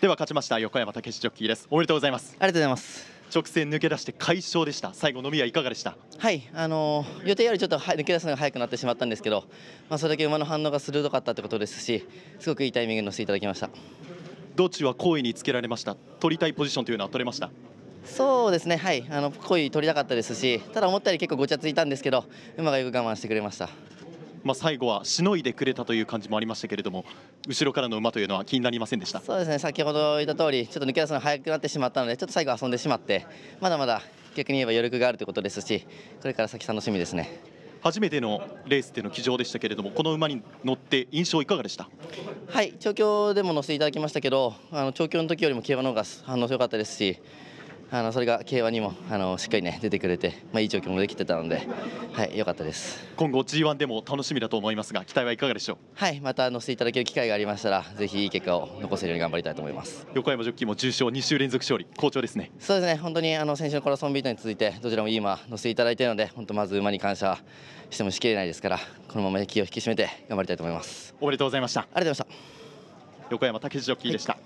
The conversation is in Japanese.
では勝ちました横山武史ジョッキーです。おめでとうございます。ありがとうございます。直線抜け出して快勝でした。最後飲みはいかがでした？はいあのー予定よりちょっとは抜け出すのが早くなってしまったんですけど、まあ、それだけ馬の反応が鋭かったってことですしすごくいいタイミングに乗せていただきました。道中は好位につけられました？取りたいポジションというのは取れました？そうですねはい。あの恋取りたかったですしただ思ったより結構ごちゃついたんですけど馬がよく我慢してくれましたまあ最後はしのいでくれたという感じもありましたけれども後ろからの馬というのは気になりませんでした？そうですね。先ほど言った通りちょっと抜け出すのが早くなってしまったのでちょっと最後遊んでしまってまだまだ逆に言えば余力があるということですしこれから先楽しみですね。初めてのレースでの騎乗でしたけれどもこの馬に乗って印象いかがでした？はい調教でも乗せていただきましたけどあの調教の時よりも競馬の方が反応良かったですしあのそれが競馬にもあのしっかりね出てくれて、まあ、いい調教もできてたのではい良かったです。今後 G1 でも楽しみだと思いますが期待はいかがでしょう？はいまた乗せていただける機会がありましたらぜひいい結果を残せるように頑張りたいと思います。横山ジョッキーも重賞2週連続勝利。好調ですね。そうですね本当にあの先週のコラソンビートに続いてどちらもいい馬乗せていただいているので本当まず馬に感謝してもしきれないですからこのまま気を引き締めて頑張りたいと思います。おめでとうございました。ありがとうございました。横山武史ジョッキーでした、はい